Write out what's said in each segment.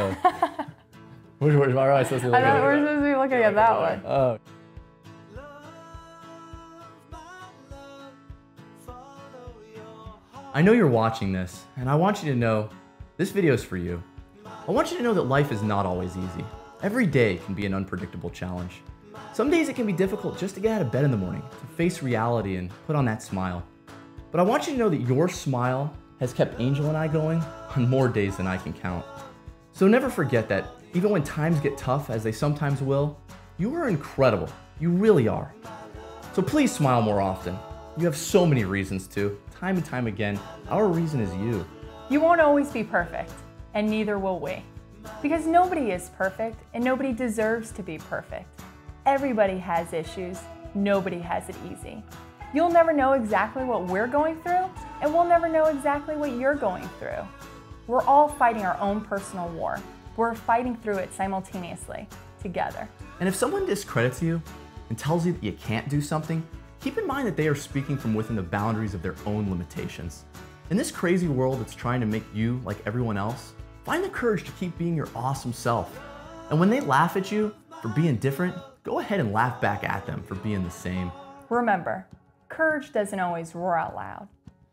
Oh. which one? Am I supposed to be I looking at? we're supposed to be looking at that one. Oh. I know you're watching this, and I want you to know this video is for you. I want you to know that life is not always easy. Every day can be an unpredictable challenge. Some days it can be difficult just to get out of bed in the morning, to face reality and put on that smile. But I want you to know that your smile has kept Angel and I going on more days than I can count. So never forget that even when times get tough, as they sometimes will, you are incredible. You really are. So please smile more often. You have so many reasons to. Time and time again, our reason is you. You won't always be perfect, and neither will we. Because nobody is perfect, and nobody deserves to be perfect. Everybody has issues, nobody has it easy. You'll never know exactly what we're going through, and we'll never know exactly what you're going through. We're all fighting our own personal war. We're fighting through it simultaneously, together. And if someone discredits you and tells you that you can't do something, keep in mind that they are speaking from within the boundaries of their own limitations. In this crazy world that's trying to make you like everyone else, find the courage to keep being your awesome self. And when they laugh at you for being different, go ahead and laugh back at them for being the same. Remember, courage doesn't always roar out loud.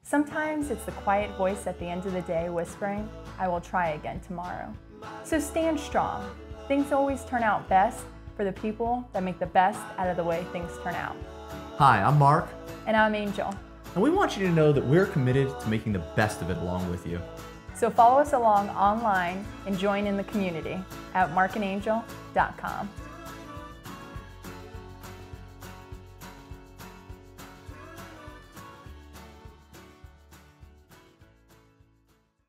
Sometimes it's the quiet voice at the end of the day whispering, I will try again tomorrow. So stand strong. Things always turn out best for the people that make the best out of the way things turn out. Hi, I'm Marc, And I'm Angel. and we want you to know that we're committed to making the best of it along with you. So follow us along online and join in the community at marcandangel.com.